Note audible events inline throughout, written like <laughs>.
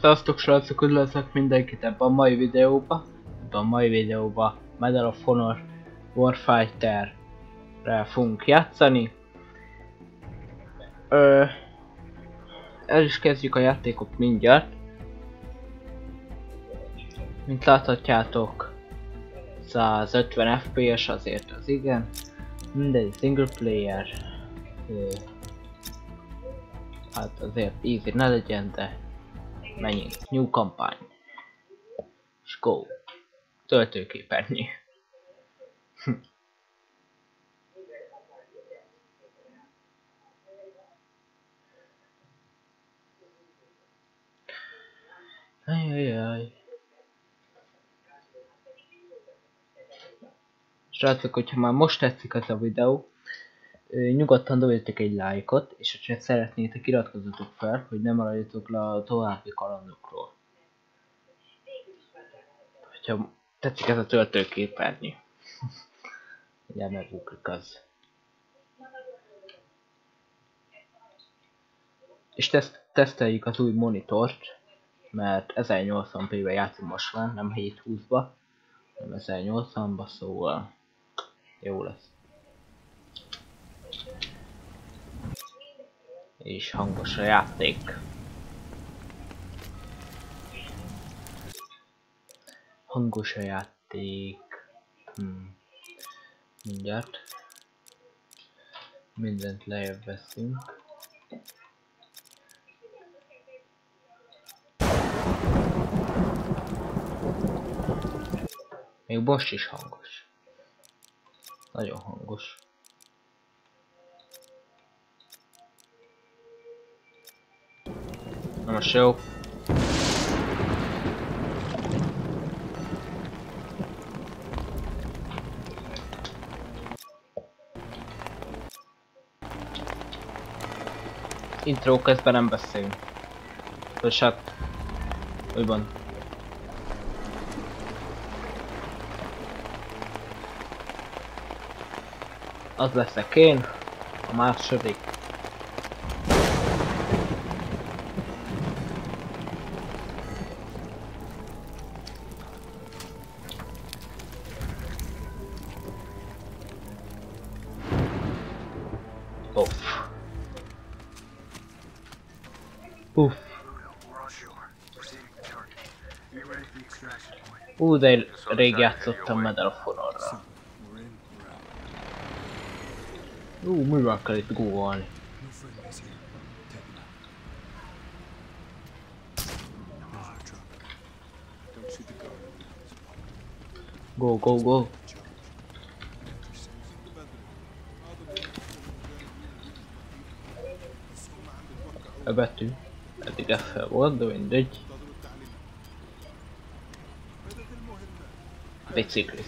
Sziasztok srácok, üdvözlök mindenkit ebben a mai videóba. Ebben a mai videóba Medal of Honor Warfighter-re fogunk játszani. Ö, el is kezdjük a játékot mindjárt. Mint láthatjátok, 150 FPS azért az igen. Mindegy single player. Ö, hát azért easy ne legyen, de menjünk. New kampány. És go. Töltőképernyő. Ajajaj. Srácok, hogyha már most tetszik ez a videó, nyugodtan dobjatok egy lájkot, és ha szeretnétek iratkozzatok fel, hogy nem maradjatok le a további kalandokról. Hogyha tetszik ez a töltőképernyő. <laughs> Ugye megugrik az. És teszt teszteljük az új monitort, mert 1080p-ben játszom most már, nem 720-ba, hanem 1080-ba, szóval jó lesz. És hangos a játék. Hangos a játék. Hmm. Mindjárt. Mindent lejjebb veszünk. Még most is hangos. Nagyon hangos. Na most jó. Intro közben nem beszélünk. És hát... Úgy van. Az leszek én, a második Uff. Ú, de rég játszottam Medal of Honor-ra. Ú, mivel kell itt góolni? Go, go, go. Betű. Eddig f volt, de mindegy. Bicikli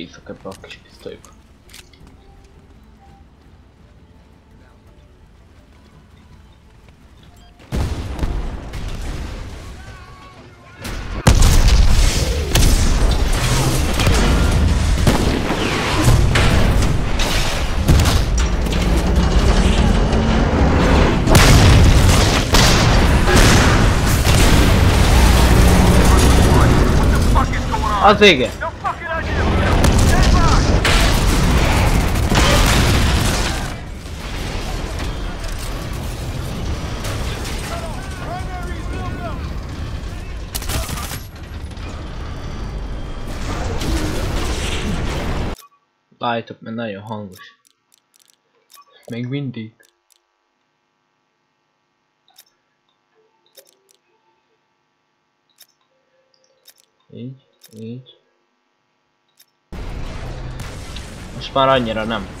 pizza, que é para que pistoico. I'll take it. Állítok, mert nagyon hangos. Még mindig. Így, így. Most már annyira nem.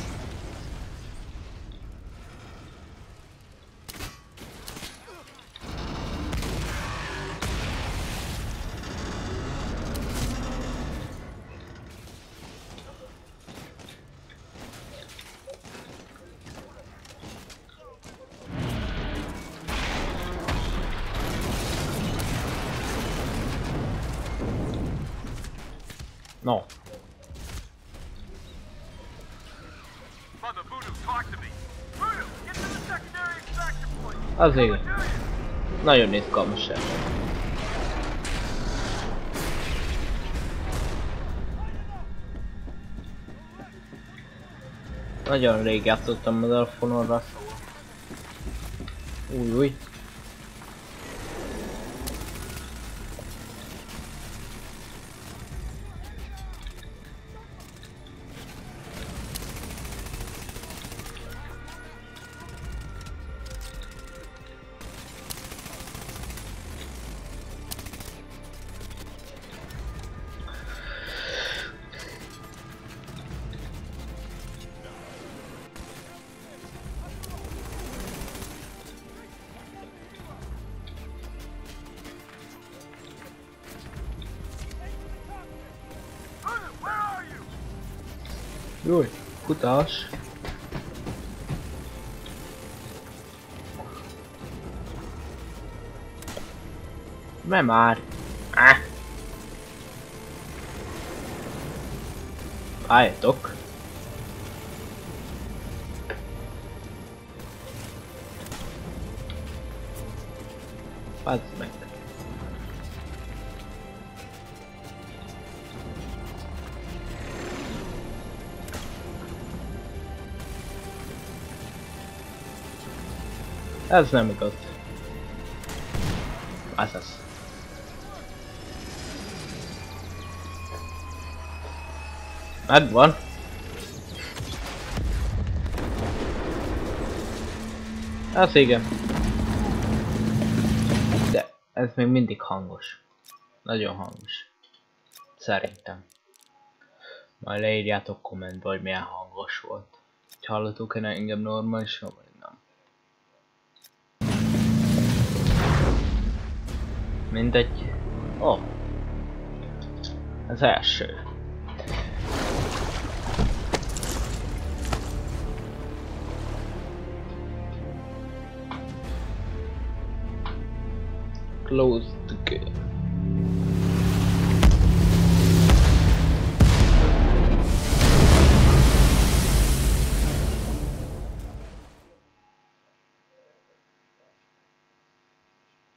Azért Do you? nagyon izgalmas ez. Nagyon rég játszottam Honor-ra, szóval. Új, új. Ui, Goed as. Mijn. Ah. Ah, het. Faz bem. Ez nem igaz. Az az. Megvan. Az igen. De ez még mindig hangos. Nagyon hangos. Szerintem. Majd leírjátok kommentbe, hogy milyen hangos volt. Hallottuk-e engem normálisan, Mindegy. Ó. Oh. Az első. Close the gate.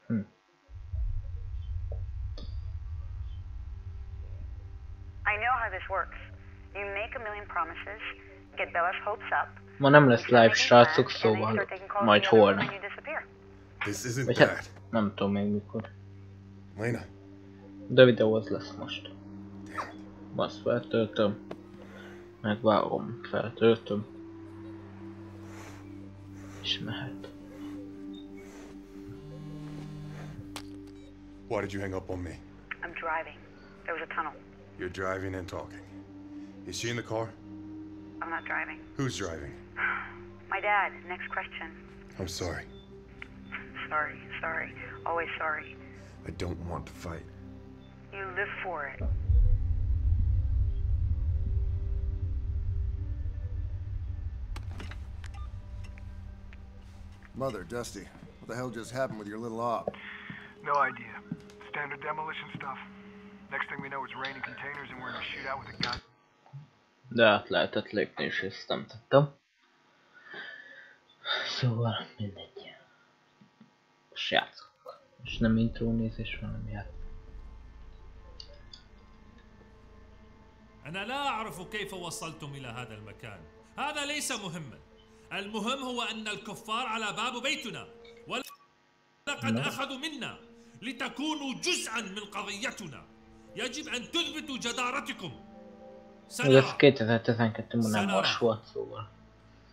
I how this works. You make a million promises, get Bella's hopes up. Ma nem lesz live everything srácok, planned, and then you szóval start taking calls majd from the other holnap. you disappear. This isn't Vagy bad. hát nem tudom még mikor. Lena, De videó az lesz most. Azt feltöltöm. Megvágom, feltöltöm. És mehet. why did you hang up on me? I'm driving. There was a tunnel. You're driving and talking. Is she in the car? I'm not driving. Who's driving? <sighs> My dad. Next question. I'm sorry. Sorry, sorry. Always sorry. I don't want to fight. You live for it. Mother, Dusty, what the hell just happened with your little op? No idea. Standard demolition stuff. Next thing we know, it's raining containers and we're in a shootout with a gun. De át lehetett lépni, és ezt nem tettem. Szóval mindegy. Most játszok. És nem intro nézés, hanem játszok. أنا لا أعرف كيف وصلتم إلى هذا المكان هذا ليس مهما المهم هو أن الكفار على باب بيتنا ولقد أخذوا منا لتكونوا جزءا من قضيتنا يجب أن تثبتوا جدارتكم. إذا سكيت تتنكتمون وشوة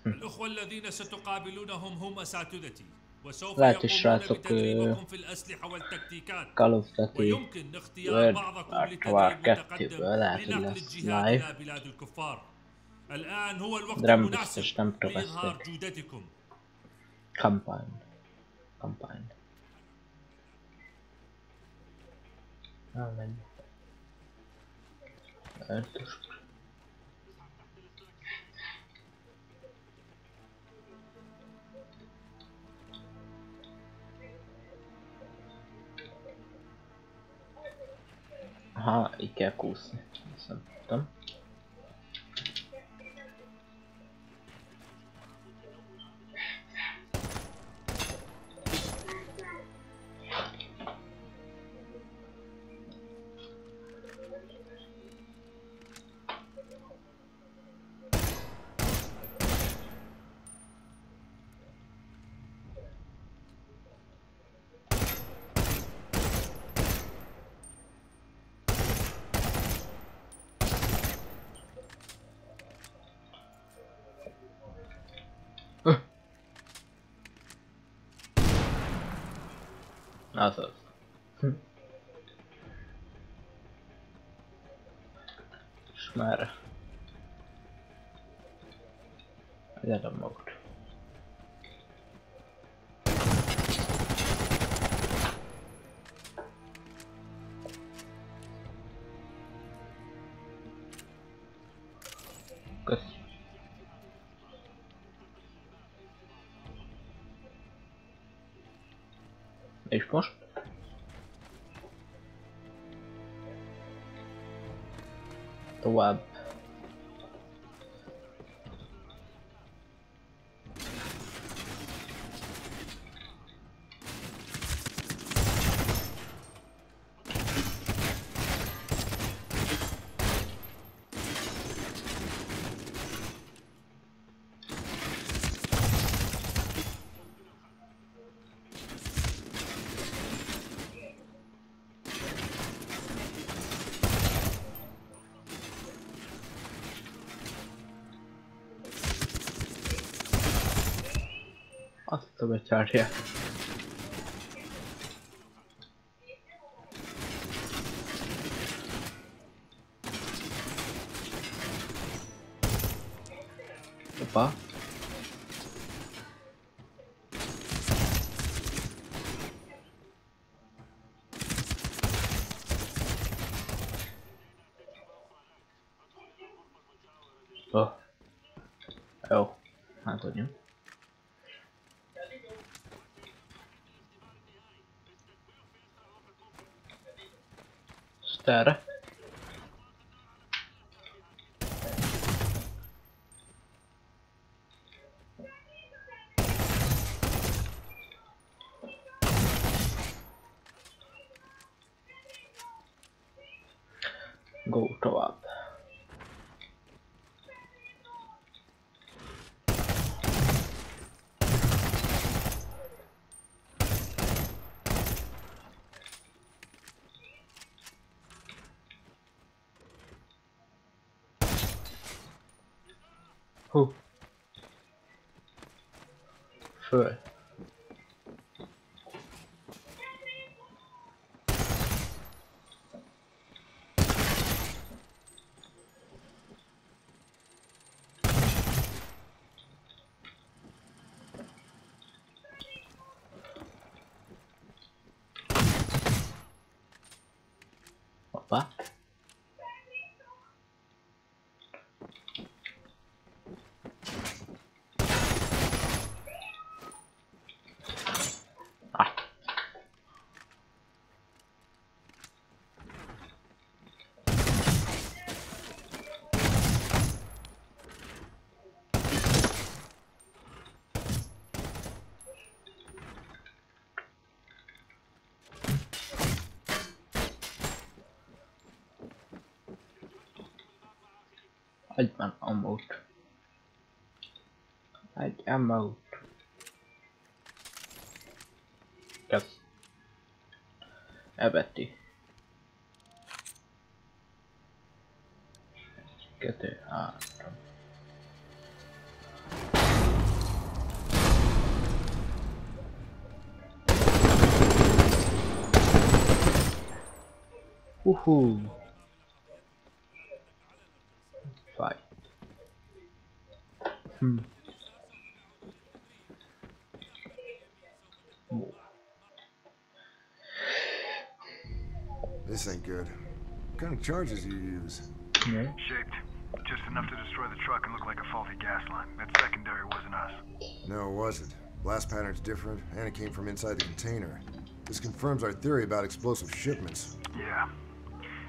الأخوة الذين ستقابلونهم هم أساتذتي وسوف لا تشراتك في الأسلحة والتكتيكات. ويمكن اختيار بعضكم لتدريب لنقل الجهاد إلى بلاد الكفار. الآن هو الوقت المناسب لإظهار جودتكم. كامباين كامباين Oh, Amen. Ötös. Aha, így kell kúszni. Ezt nem tudtam. Azaz. Hm. És merre? Gyere magad. The web. Toma Charlie. É. Opa. Oh. É o Antônio. that Who? Fur. Altman I'm out. Yes. Abatti. Get it. Ah, uh, Woohoo! Hmm. This ain't good. What kind of charges do you use? Yeah. Shaped. Just enough to destroy the truck and look like a faulty gas line. That secondary wasn't us. No, it wasn't. Blast pattern's different, and it came from inside the container. This confirms our theory about explosive shipments. Yeah.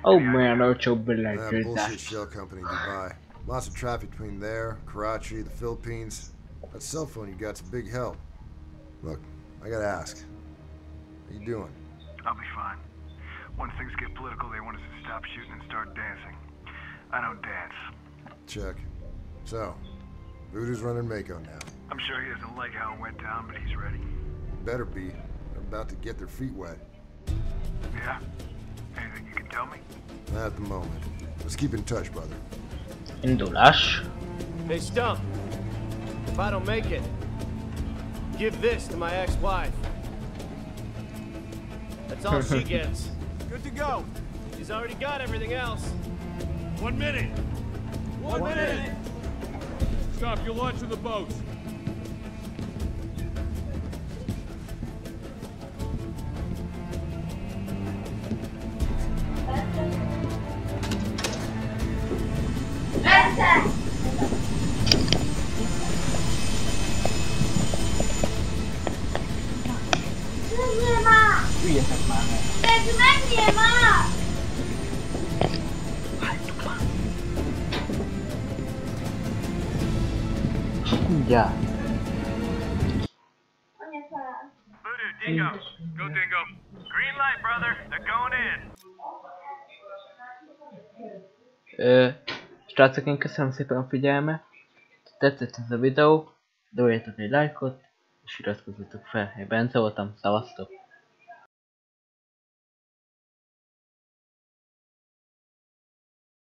Oh Ó, milyen olcsó That bullshit billentyűzás. shell company in Dubai. Lots of traffic between there, Karachi, the Philippines. That cell phone you got's a big help. Look, I gotta ask. How you doing? I'll be fine. Once things get political, they want us to stop shooting and start dancing. I don't dance. Check. So, Voodoo's running Mako now. I'm sure he doesn't like how it went down, but he's ready. Better be. They're about to get their feet wet. Yeah? Anything you can tell me? Not at the moment. Let's keep in touch, brother. Indulás. Hey, Stump. If I don't make it, give this to my ex-wife. That's all she <laughs> gets. Good to go. She's already got everything else. One minute! One, minute. Stop, you're launching the boats. Fel. Voodoo, Dingo. Go, Dingo. Green light, brother. They're going in. Ö, srácok, én köszönöm szépen a figyelmet. Tetszett ez a videó, dobjatok egy lájkot, és iratkozzatok fel. Én Bence voltam, szavaztok!